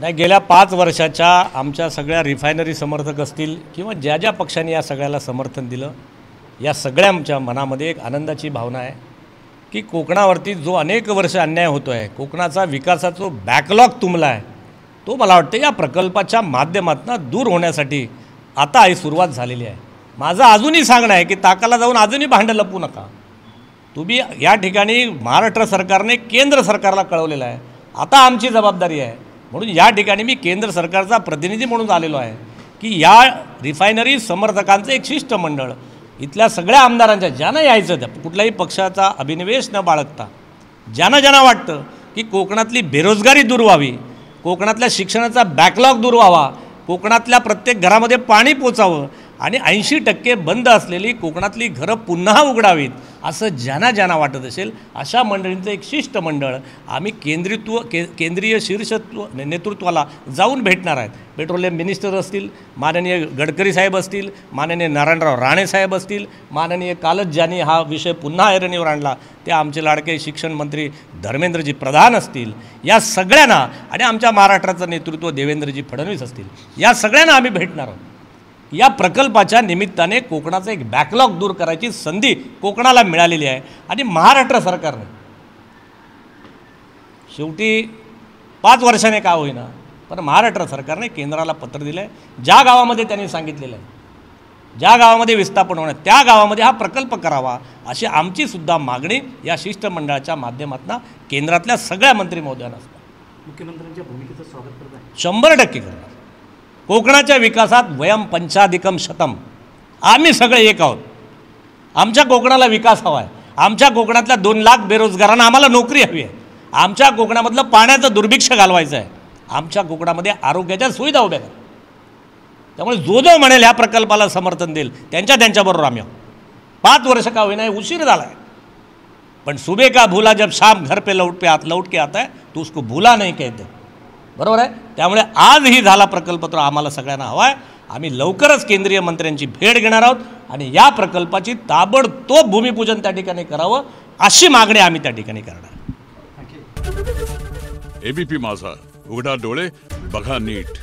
नाही गेल्या पाच वर्षाच्या आमच्या सगळ्या रिफायनरी समर्थक असतील किंवा ज्या ज्या पक्षांनी या सगळ्याला समर्थन दिलं या सगळ्या आमच्या मनामध्ये एक आनंदाची भावना आहे की कोकणावरती जो अनेक वर्ष अन्याय होतो आहे कोकणाचा विकासाचा जो बॅकलॉग तुंबला आहे तो मला वाटतं या प्रकल्पाच्या माध्यमातून दूर होण्यासाठी आता ही सुरुवात झालेली आहे. माझं अजूनही सांगणं आहे की ताकाला जाऊन अजूनही भांडं लपू नका. तुम्ही या ठिकाणी महाराष्ट्र सरकारने केंद्र सरकारला कळवलेलं आहे. आता आमची जबाबदारी आहे. म्हणून या ठिकाणी मी केंद्र सरकारचा प्रतिनिधी म्हणून आलेलो आहे की या रिफायनरी समर्थकांचं एक शिष्टमंडळ इथल्या सगळ्या आमदारांच्या ज्यांना यायचं त्या कुठल्याही पक्षाचा अभिनिवेश न बाळगता ज्यांना ज्यांना वाटतं की कोकणातली बेरोजगारी दूर व्हावी कोकणातल्या शिक्षणाचा बॅकलॉग दूर व्हावा कोकणातल्या प्रत्येक घरामध्ये पाणी पोचावं आणि ऐंशी टक्के बंद असलेली कोकणातली घरं पुन्हा उघडावीत असं ज्यांना ज्यांना वाटत असेल अशा मंडळींचं एक शिष्टमंडळ आम्ही केंद्रित्व के केंद्रीय शीर्षत्व नेतृत्वाला जाऊन भेटणार आहेत. पेट्रोलियम मिनिस्टर असतील माननीय गडकरी साहेब असतील माननीय नारायणराव राणे साहेब असतील माननीय कालच ज्यांनी हा विषय पुन्हा ऐरणीवर आणला. ते आमचे लाडके शिक्षण मंत्री धर्मेंद्रजी प्रधान असतील. या सगळ्यांना आणि आमच्या महाराष्ट्राचं नेतृत्व देवेंद्रजी फडणवीस असतील या सगळ्यांना आम्ही भेटणार आहोत. या प्रकल्पाच्या निमित्ताने कोकणाचा एक बॅकलॉग दूर करायची संधी कोकणाला मिळालेली आहे. आणि महाराष्ट्र सरकारने शेवटी पाच वर्षाने का होईना पण महाराष्ट्र सरकारने केंद्राला पत्र दिलं आहे ज्या गावामध्ये त्यांनी सांगितलेलं आहे ज्या गावामध्ये विस्थापन होणार त्या गावामध्ये हा प्रकल्प करावा अशी आमची सुद्धा मागणी या शिष्टमंडळाच्या माध्यमातून केंद्रातल्या सगळ्या मंत्री महोदयांना असतात मुख्यमंत्र्यांच्या भूमिकेचं स्वागत आहे. शंभर टक्के करणार. कोकणाच्या विकासात वयम पंचाधिकम शतम. आम्ही सगळे एक आहोत. आमच्या कोकणाला विकास हवा आहे. आमच्या कोकणातल्या दोन लाख बेरोजगारांना आम्हाला नोकरी हवी आहे. आमच्या कोकणामधलं पाण्याचं दुर्भिक्ष घालवायचं आहे. आमच्या कोकणामध्ये आरोग्याच्या सुविधा उभ्या त्यामुळे जो जो म्हणेल ह्या प्रकल्पाला समर्थन देईल त्यांच्या त्यांच्याबरोबर आम्ही पाच वर्ष का होईना उशीर झाला आहे पण सुबह का भूला जब शाम घर पे लौट पे आत लौट के आता है तो उसको भूला नहीं कहते. बरोबर आहे? त्यामुळे आजही झाला प्रकल्प तो आम्हाला सगळ्यांना हवा आहे आम्ही लवकरच केंद्रीय मंत्र्यांची भेट घेणार आहोत आणि या प्रकल्पाची ताबडतोब भूमिपूजन त्या ठिकाणी करावं अशी मागणी आम्ही त्या ठिकाणी करणार. थँक्यू एबीपी माझा. उघडा डोळे बघा नीट.